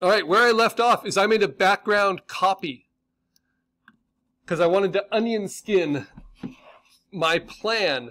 All right, where I left off is I made a background copy because I wanted to onion skin my plan,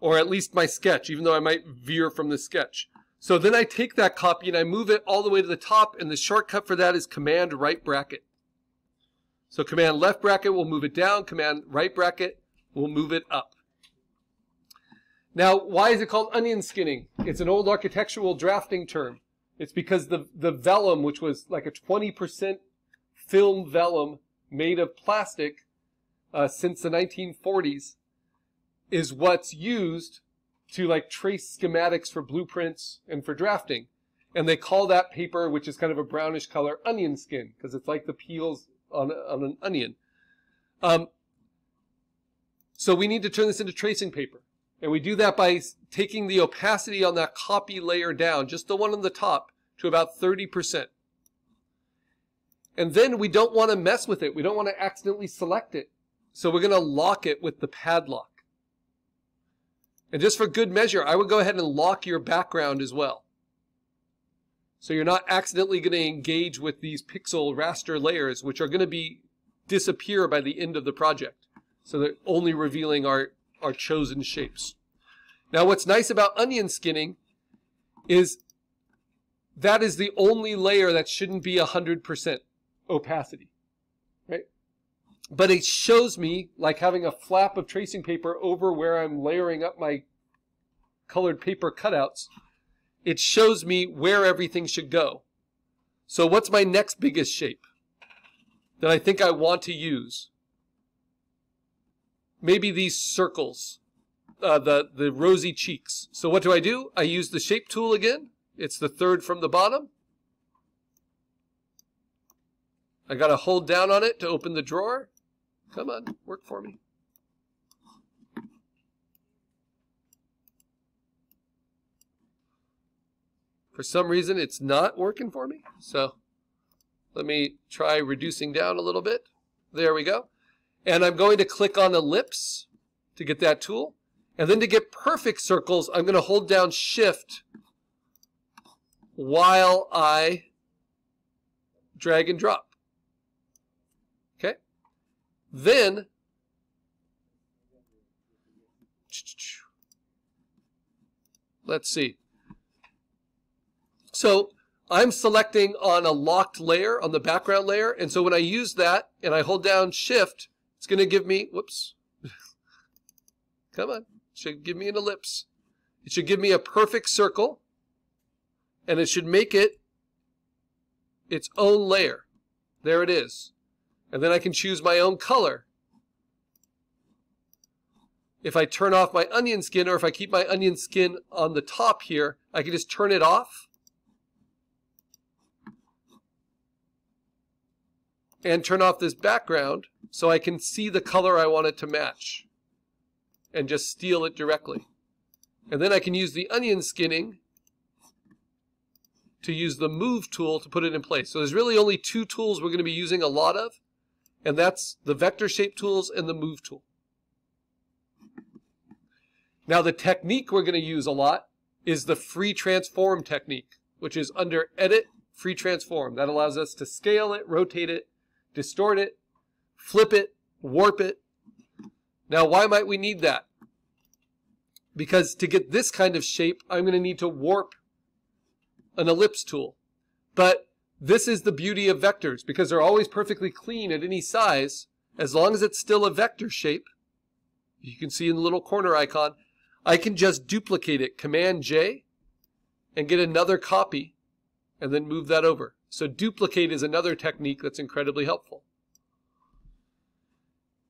or at least my sketch, even though I might veer from the sketch. So then I take that copy and I move it all the way to the top, and the shortcut for that is Command right bracket. So Command left bracket will move it down, Command right bracket will move it up. Now, why is it called onion skinning? It's an old architectural drafting term. It's because the, the vellum, which was like a 20% film vellum made of plastic uh, since the 1940s, is what's used to like trace schematics for blueprints and for drafting. And they call that paper, which is kind of a brownish color, onion skin, because it's like the peels on, on an onion. Um, so we need to turn this into tracing paper. And we do that by taking the opacity on that copy layer down, just the one on the top, to about 30%. And then we don't want to mess with it. We don't want to accidentally select it. So we're going to lock it with the padlock. And just for good measure, I would go ahead and lock your background as well. So you're not accidentally going to engage with these pixel raster layers, which are going to be disappear by the end of the project. So they're only revealing our our chosen shapes. Now what's nice about onion skinning is that is the only layer that shouldn't be 100% opacity, right? But it shows me like having a flap of tracing paper over where I'm layering up my colored paper cutouts. It shows me where everything should go. So what's my next biggest shape that I think I want to use? maybe these circles, uh, the, the rosy cheeks. So what do I do? I use the shape tool again. It's the third from the bottom. I got to hold down on it to open the drawer. Come on, work for me. For some reason, it's not working for me. So let me try reducing down a little bit. There we go. And I'm going to click on ellipse to get that tool. And then to get perfect circles, I'm going to hold down shift while I drag and drop. Okay. Then let's see. So I'm selecting on a locked layer on the background layer. And so when I use that and I hold down shift, it's going to give me, whoops. Come on. It should give me an ellipse. It should give me a perfect circle. And it should make it its own layer. There it is. And then I can choose my own color. If I turn off my onion skin or if I keep my onion skin on the top here, I can just turn it off and turn off this background so I can see the color I want it to match and just steal it directly. And then I can use the onion skinning to use the move tool to put it in place. So there's really only two tools we're going to be using a lot of, and that's the vector shape tools and the move tool. Now the technique we're going to use a lot is the free transform technique, which is under edit, free transform. That allows us to scale it, rotate it, distort it, flip it, warp it. Now, why might we need that? Because to get this kind of shape, I'm going to need to warp an ellipse tool. But this is the beauty of vectors because they're always perfectly clean at any size as long as it's still a vector shape. You can see in the little corner icon, I can just duplicate it, Command J, and get another copy and then move that over. So duplicate is another technique that's incredibly helpful.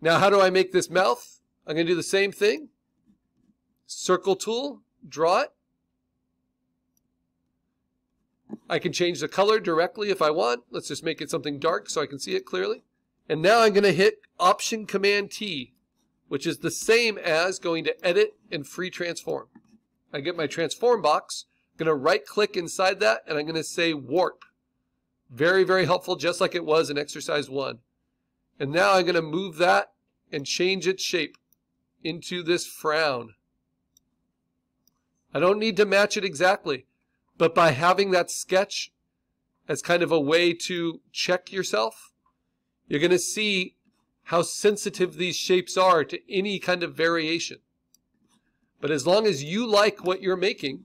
Now, how do I make this mouth? I'm going to do the same thing. Circle tool, draw it. I can change the color directly if I want. Let's just make it something dark so I can see it clearly. And now I'm going to hit Option Command T, which is the same as going to Edit and Free Transform. I get my transform box. I'm going to right click inside that and I'm going to say Warp. Very, very helpful, just like it was in exercise one. And now I'm going to move that and change its shape into this frown. I don't need to match it exactly, but by having that sketch as kind of a way to check yourself. You're going to see how sensitive these shapes are to any kind of variation. But as long as you like what you're making,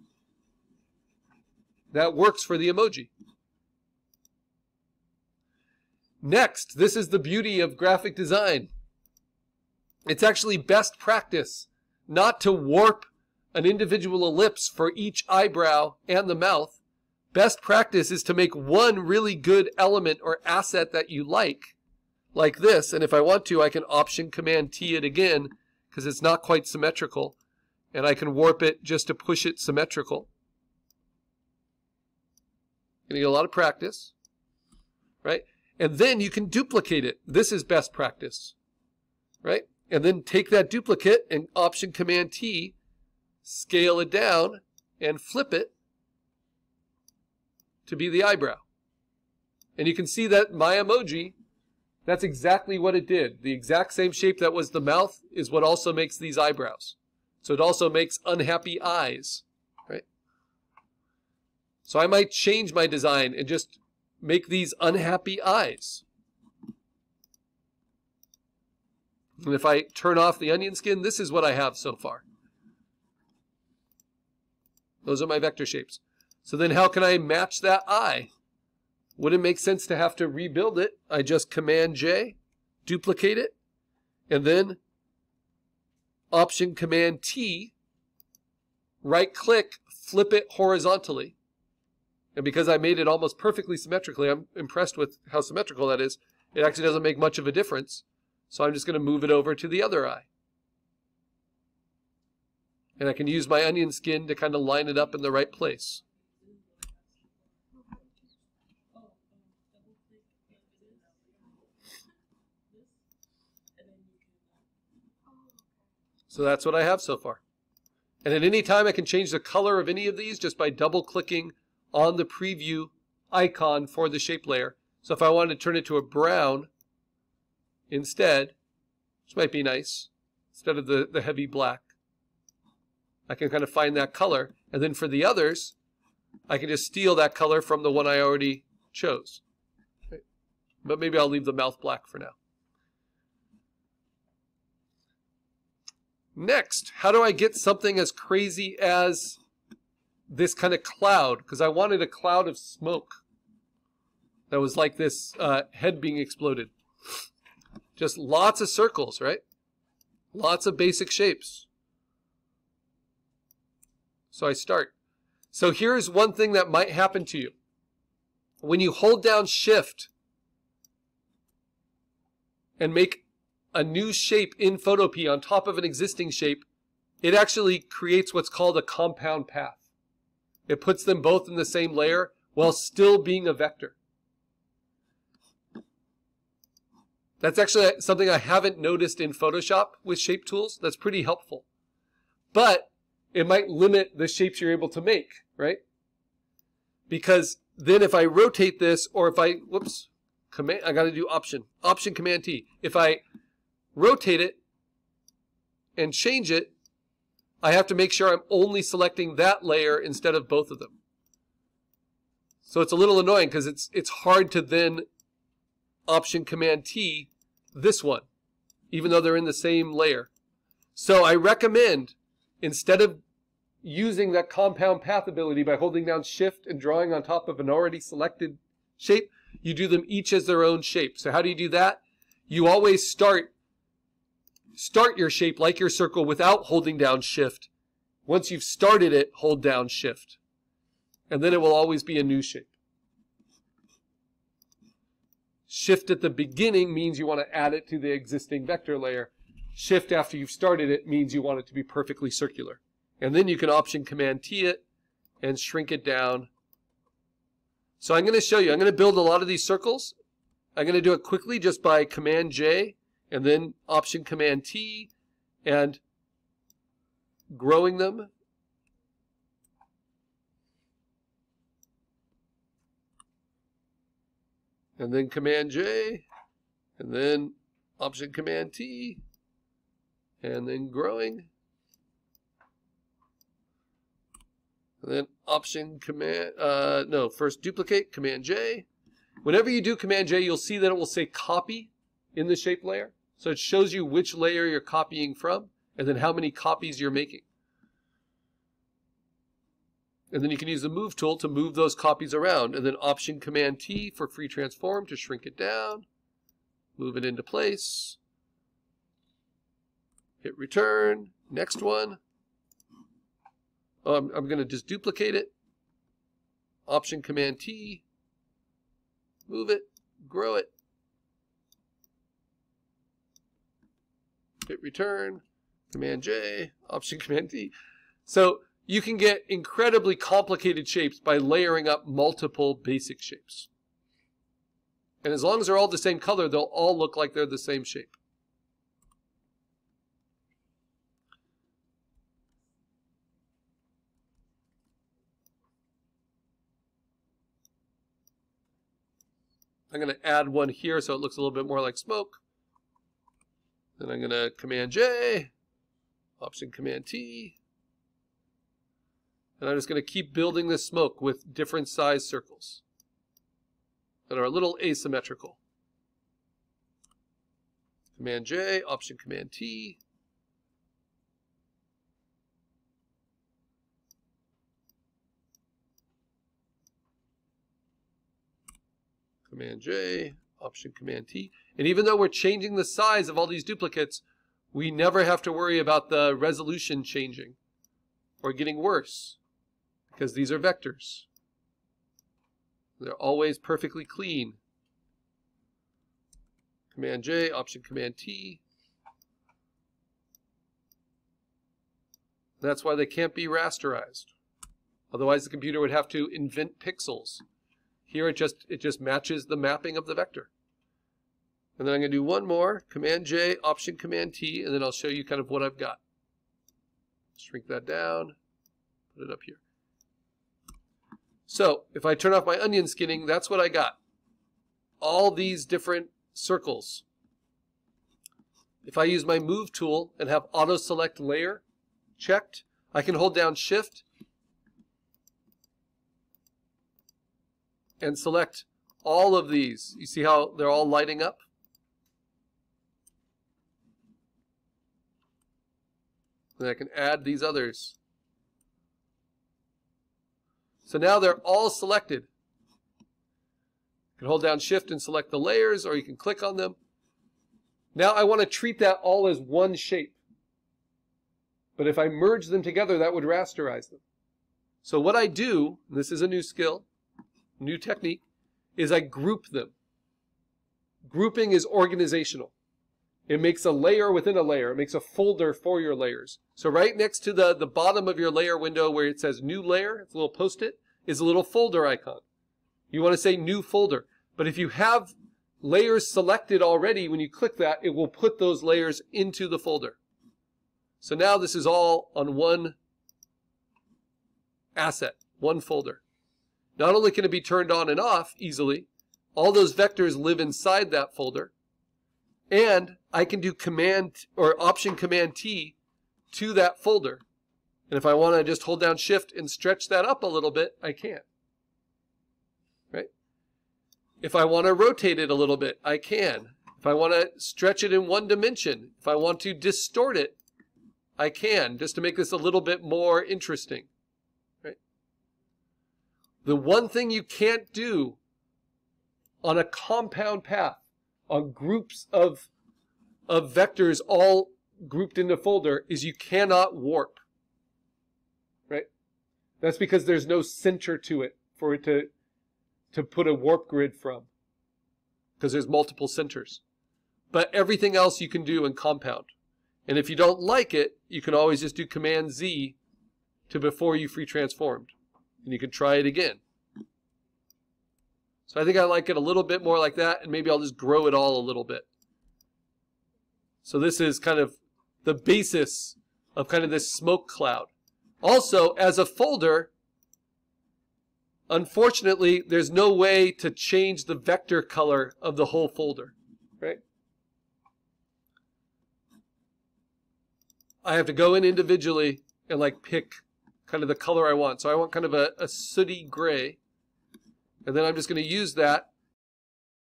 that works for the emoji. Next, this is the beauty of graphic design. It's actually best practice not to warp an individual ellipse for each eyebrow and the mouth. Best practice is to make one really good element or asset that you like, like this. And if I want to, I can Option Command T it again because it's not quite symmetrical. And I can warp it just to push it symmetrical. Gonna get a lot of practice, right? And then you can duplicate it. This is best practice, right? And then take that duplicate and Option Command T, scale it down, and flip it to be the eyebrow. And you can see that my emoji, that's exactly what it did. The exact same shape that was the mouth is what also makes these eyebrows. So it also makes unhappy eyes, right? So I might change my design and just make these unhappy eyes. And if I turn off the onion skin, this is what I have so far. Those are my vector shapes. So then how can I match that eye? Would it make sense to have to rebuild it? I just Command J, duplicate it, and then Option Command T, right click, flip it horizontally. And because I made it almost perfectly symmetrically, I'm impressed with how symmetrical that is. It actually doesn't make much of a difference. So I'm just going to move it over to the other eye. And I can use my onion skin to kind of line it up in the right place. So that's what I have so far. And at any time I can change the color of any of these just by double clicking on the preview icon for the shape layer. So if I wanted to turn it to a brown instead, which might be nice, instead of the, the heavy black, I can kind of find that color. And then for the others, I can just steal that color from the one I already chose. But maybe I'll leave the mouth black for now. Next, how do I get something as crazy as this kind of cloud because I wanted a cloud of smoke that was like this uh, head being exploded. Just lots of circles, right? Lots of basic shapes. So I start. So here's one thing that might happen to you. When you hold down shift and make a new shape in Photopea on top of an existing shape, it actually creates what's called a compound path. It puts them both in the same layer while still being a vector. That's actually something I haven't noticed in Photoshop with shape tools. That's pretty helpful. But it might limit the shapes you're able to make, right? Because then if I rotate this or if I, whoops, command, I got to do option, option command T. If I rotate it and change it, I have to make sure I'm only selecting that layer instead of both of them. So it's a little annoying because it's it's hard to then option command T this one, even though they're in the same layer. So I recommend instead of using that compound path ability by holding down shift and drawing on top of an already selected shape, you do them each as their own shape. So how do you do that? You always start start your shape like your circle without holding down shift. Once you've started it, hold down shift. And then it will always be a new shape. Shift at the beginning means you want to add it to the existing vector layer. Shift after you've started it means you want it to be perfectly circular. And then you can option command T it and shrink it down. So I'm going to show you, I'm going to build a lot of these circles. I'm going to do it quickly just by command J and then Option Command T and growing them. And then Command J, and then Option Command T, and then growing. And then Option Command, uh, no, first duplicate, Command J. Whenever you do Command J, you'll see that it will say copy in the shape layer. So it shows you which layer you're copying from and then how many copies you're making. And then you can use the move tool to move those copies around and then option command T for free transform to shrink it down, move it into place, hit return, next one. Um, I'm, I'm going to just duplicate it, option command T, move it, grow it, hit return, command J, option command T. So you can get incredibly complicated shapes by layering up multiple basic shapes. And as long as they're all the same color, they'll all look like they're the same shape. I'm going to add one here so it looks a little bit more like smoke. Then I'm going to Command J, Option Command T. And I'm just going to keep building this smoke with different size circles that are a little asymmetrical. Command J, Option Command T. Command J, Option Command T. And even though we're changing the size of all these duplicates, we never have to worry about the resolution changing or getting worse because these are vectors. They're always perfectly clean. Command J, Option Command T. That's why they can't be rasterized. Otherwise the computer would have to invent pixels. Here it just it just matches the mapping of the vector. And then I'm going to do one more, Command J, Option Command T, and then I'll show you kind of what I've got. Shrink that down, put it up here. So if I turn off my onion skinning, that's what I got. All these different circles. If I use my move tool and have auto select layer checked, I can hold down shift and select all of these. You see how they're all lighting up? And I can add these others. So now they're all selected. You can hold down shift and select the layers or you can click on them. Now I want to treat that all as one shape. But if I merge them together, that would rasterize them. So what I do, this is a new skill, new technique, is I group them. Grouping is organizational. It makes a layer within a layer. It makes a folder for your layers. So right next to the, the bottom of your layer window where it says new layer, it's a little post-it, is a little folder icon. You want to say new folder. But if you have layers selected already, when you click that, it will put those layers into the folder. So now this is all on one asset, one folder. Not only can it be turned on and off easily, all those vectors live inside that folder. And I can do command or option command T to that folder. And if I want to just hold down shift and stretch that up a little bit, I can. Right? If I want to rotate it a little bit, I can. If I want to stretch it in one dimension, if I want to distort it, I can, just to make this a little bit more interesting. The one thing you can't do on a compound path, on groups of, of vectors all grouped in a folder, is you cannot warp. Right? That's because there's no center to it for it to, to put a warp grid from. Because there's multiple centers. But everything else you can do in compound. And if you don't like it, you can always just do Command Z to before you free transformed. And you can try it again. So I think I like it a little bit more like that, and maybe I'll just grow it all a little bit. So this is kind of the basis of kind of this smoke cloud. Also, as a folder, unfortunately, there's no way to change the vector color of the whole folder, right? I have to go in individually and like pick kind of the color I want. So I want kind of a, a sooty gray. And then I'm just going to use that